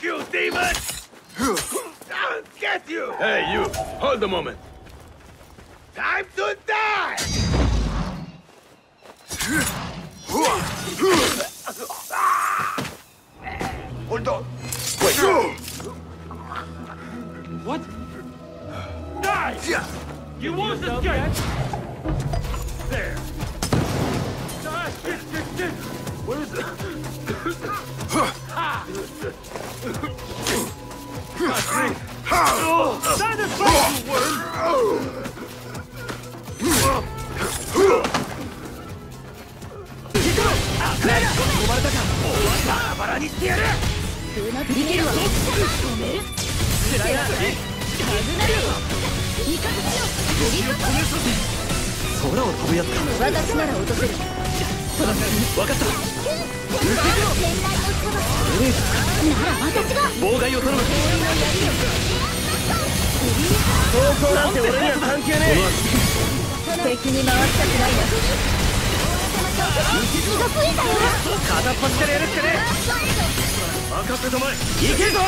Hell, thank you, demon! I'll get you! Hey, you! Hold a moment! Time to die! Hold on! What? Die! You want this guy? There. 私なら落とせる。分かった。なら私が妨害を頼む方向なんて俺には関係ねえ敵に回したくないな敵が増えたよ片っ端からやるしかねえ任せたまえ行けるぞ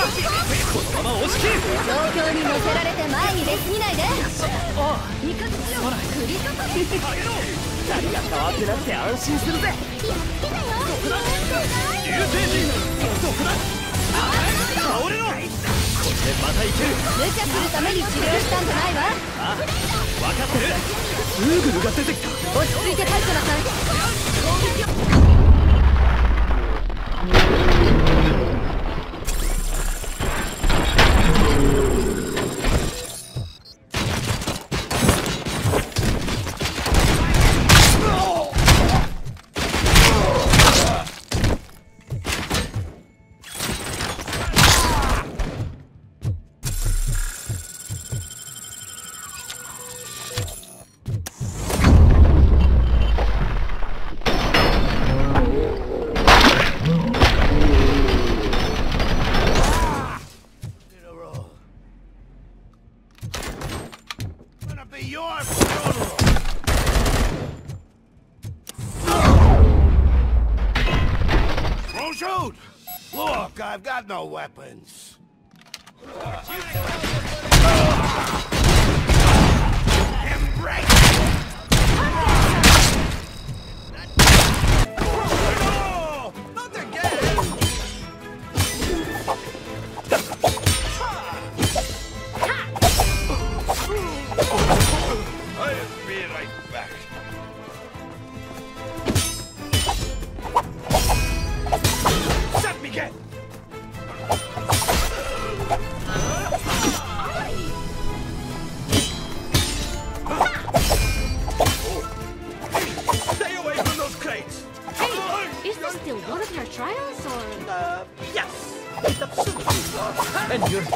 このまま押し切る状況に乗せられて前に出過ぎないであ味方強クリトパス何が変わってなくて安心するぜ。やっつけたよ流星人そこだ。倒れろこれでまたいける。無茶するために治療したんじゃないわ。分かってる。ウーグルが出てきた。落ち着いて帰ってなさい Look, I've got no weapons. Embrace! No!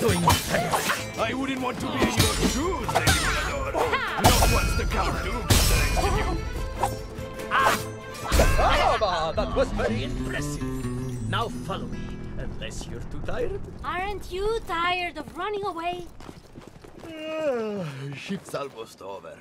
And you're I wouldn't want to be in your shoes, Lady Mirador. Not once the Count Duke selected you. Ah, that was very impressive. Now follow me, unless you're too tired. aren't you tired of running away? Ship's almost over.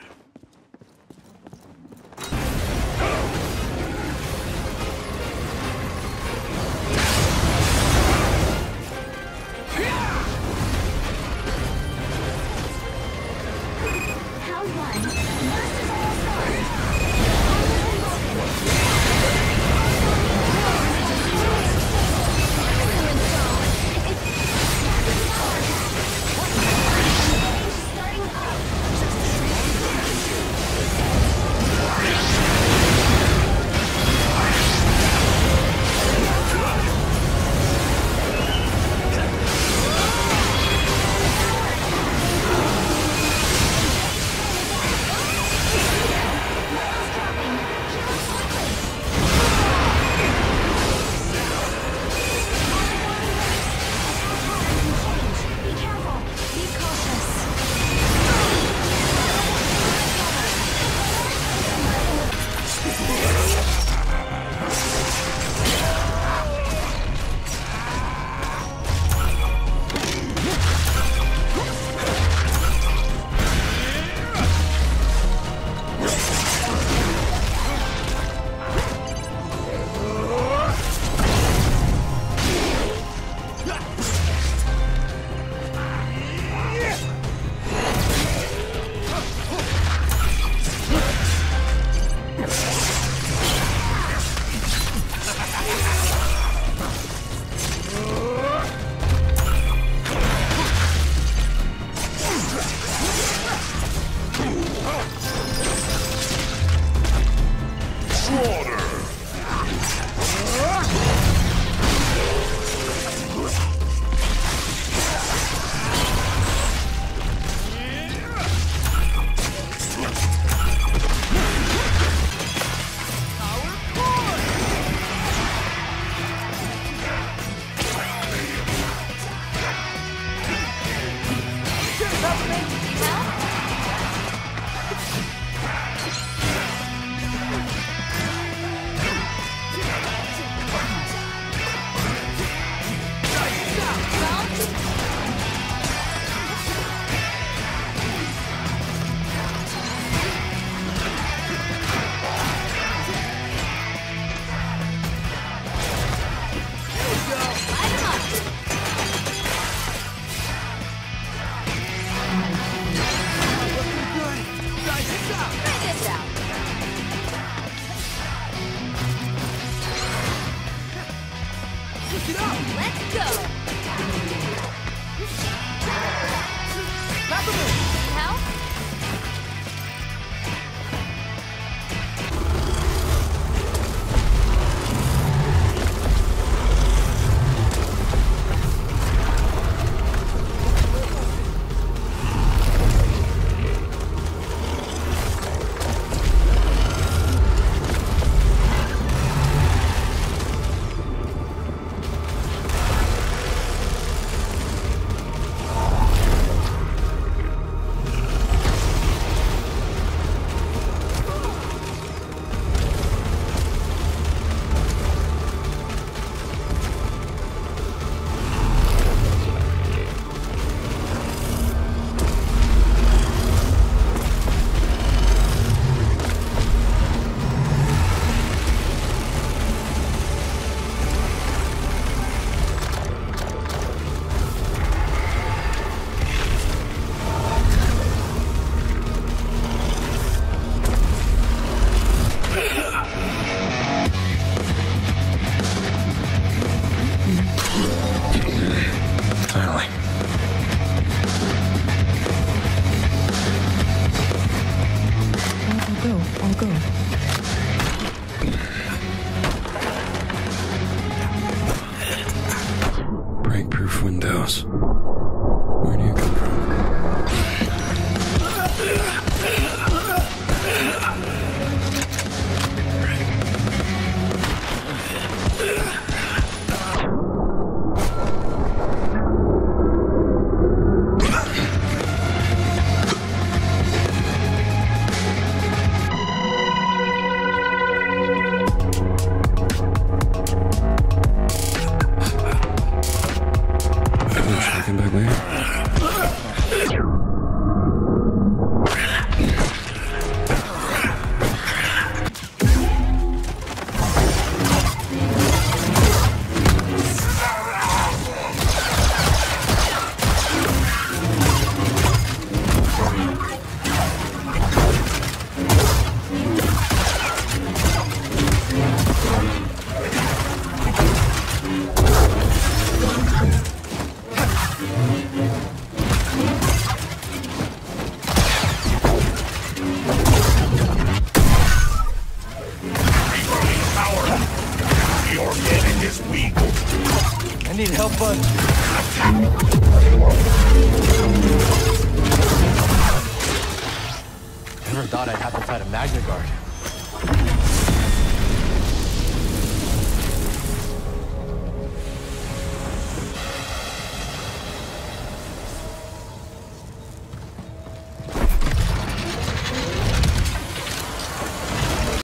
Never thought I'd have to fight a Magna Guard.